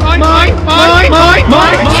mine, mine, mine, mine, mine.